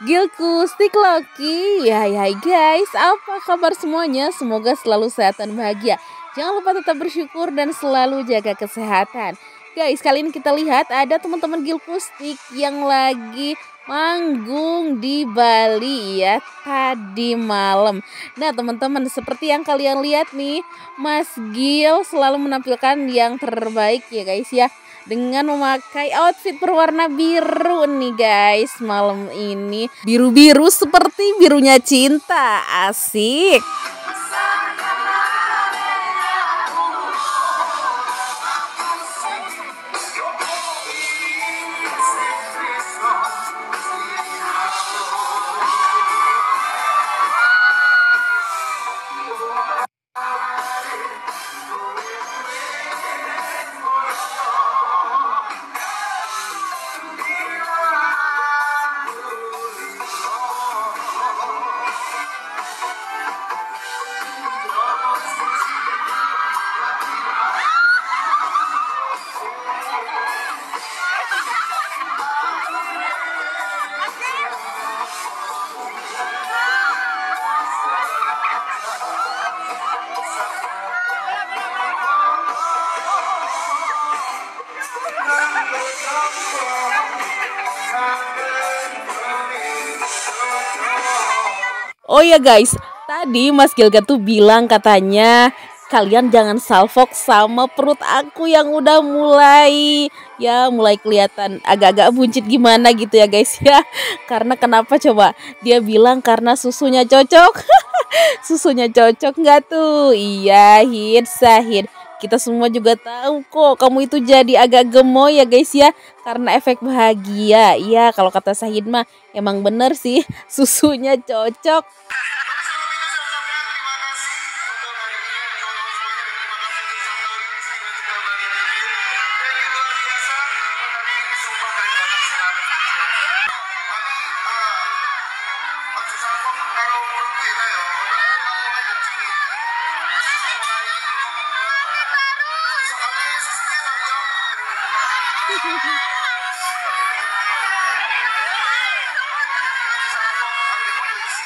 Gilku, Stick Loki. Hai hai guys, apa kabar semuanya? Semoga selalu sehat dan bahagia. Jangan lupa tetap bersyukur dan selalu jaga kesehatan. Guys, kali ini kita lihat ada teman-teman Gilku Stick yang lagi manggung di Bali ya tadi malam. Nah teman-teman seperti yang kalian lihat nih Mas Gil selalu menampilkan yang terbaik ya guys ya dengan memakai outfit berwarna biru nih guys malam ini biru-biru seperti birunya cinta asik Oh ya guys, tadi Mas Gilga tuh bilang katanya kalian jangan salfok sama perut aku yang udah mulai ya mulai kelihatan agak-agak buncit gimana gitu ya guys ya. Karena kenapa coba? Dia bilang karena susunya cocok. susunya cocok nggak tuh? Iya, hit sahid kita semua juga tahu kok kamu itu jadi agak gemoy ya guys ya karena efek bahagia. Iya, kalau kata Sahid mah emang bener sih susunya cocok.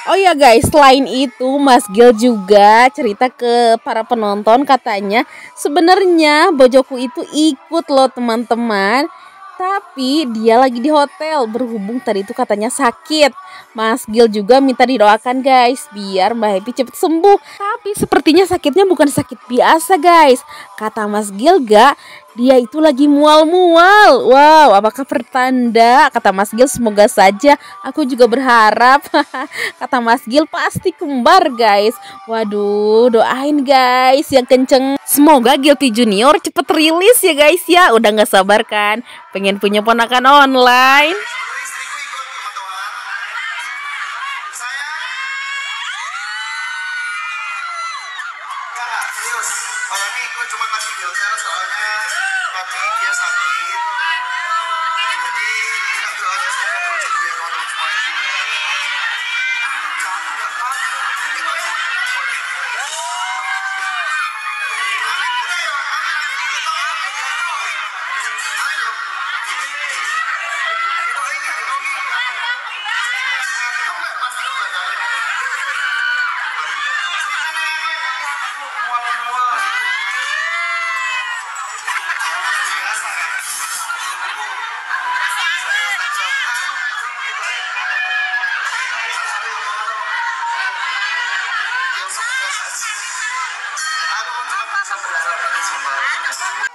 Oh ya guys, selain itu Mas Gil juga cerita ke para penonton katanya sebenarnya Bojoku itu ikut loh teman-teman tapi dia lagi di hotel berhubung tadi itu katanya sakit. Mas Gil juga minta didoakan guys biar Mbak Happy cepet sembuh. Tapi sepertinya sakitnya bukan sakit biasa guys. Kata Mas Gil gak dia itu lagi mual-mual. Wow, apakah pertanda? Kata Mas Gil semoga saja. Aku juga berharap. Kata Mas Gil pasti kembar guys. Waduh, doain guys yang kenceng. Semoga Gilty Junior cepet rilis ya guys ya. Udah gak sabar kan? Pengen punya ponakan online malam ini gue cuma kasih filter soalnya tapi dia sakit. Jadi kita doanya sekarang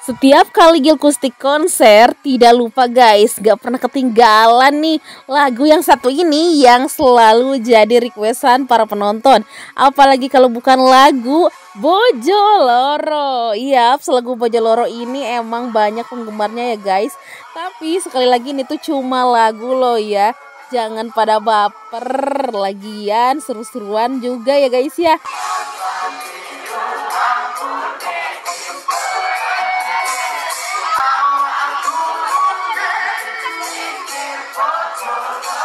Setiap kali Gilkustik konser, tidak lupa guys, gak pernah ketinggalan nih lagu yang satu ini yang selalu jadi requestan para penonton. Apalagi kalau bukan lagu Bojo Loro. Iya, lagu Bojo Loro ini emang banyak penggemarnya ya guys. Tapi sekali lagi ini tuh cuma lagu loh ya. Jangan pada baper, lagian seru-seruan juga ya guys ya. Mama.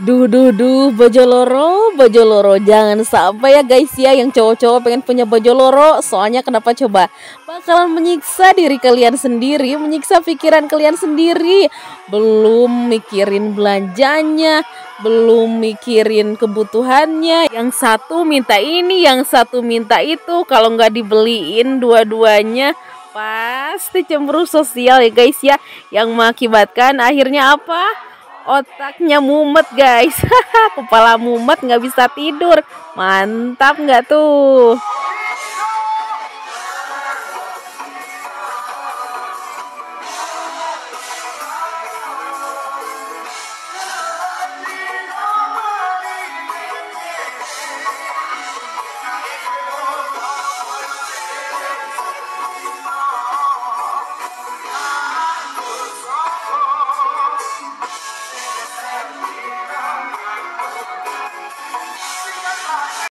Duh duh duh baju loro baju loro jangan sampai ya guys ya yang cowok-cowok pengen punya baju loro soalnya kenapa coba? Bakalan menyiksa diri kalian sendiri menyiksa pikiran kalian sendiri. Belum mikirin belanjanya belum mikirin kebutuhannya. Yang satu minta ini yang satu minta itu. Kalau nggak dibeliin dua-duanya pasti cemburu sosial ya guys ya. Yang mengakibatkan akhirnya apa otaknya mumet guys. Kepala mumet nggak bisa tidur. Mantap nggak tuh